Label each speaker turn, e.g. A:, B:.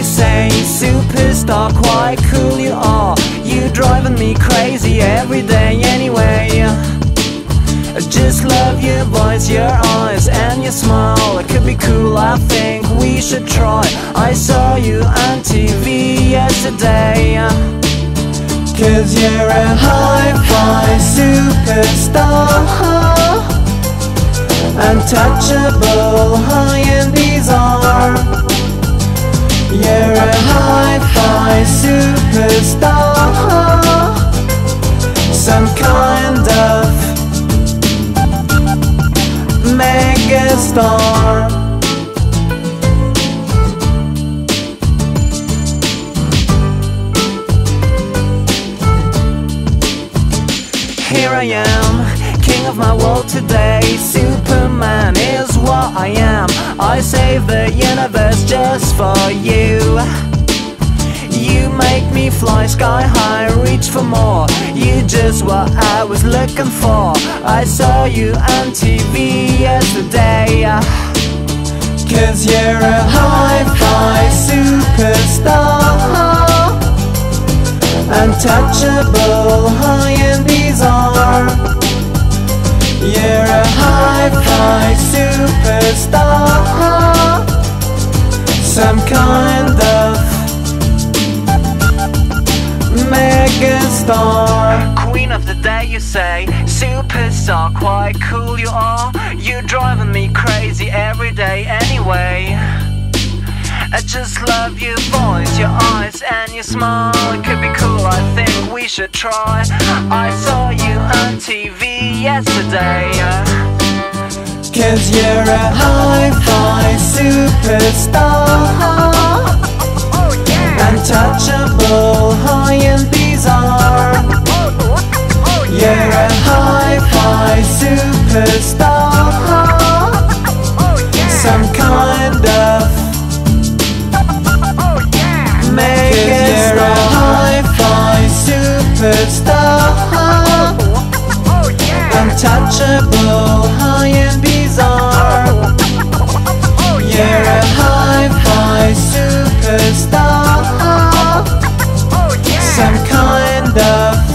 A: you say Superstar, quite cool you are. You driving me crazy every day anyway. I just love your voice, your eyes and your smile. It could be cool, I think we should try. I saw you on TV yesterday. Cause you're a hi-fi superstar. Untouchable, high superstar Some kind of megastar. Here I am, king of my world today. Superman is what I am. I save the universe just for you You make me fly sky high, reach for more. You just what I was looking for. I saw you on TV yesterday. Cause you're a hi-fi superstar. Untouchable, megastar Queen of the day you say. Superstar, quite cool you are. You driving me crazy every day anyway. I just love your voice, your eyes and your smile. It could be cool, I think we should try. I saw you on TV yesterday uh. Cause you're a hi-fi superstar Oh, untouchable, high and bizarre. You're a high, superstar. Some kind of.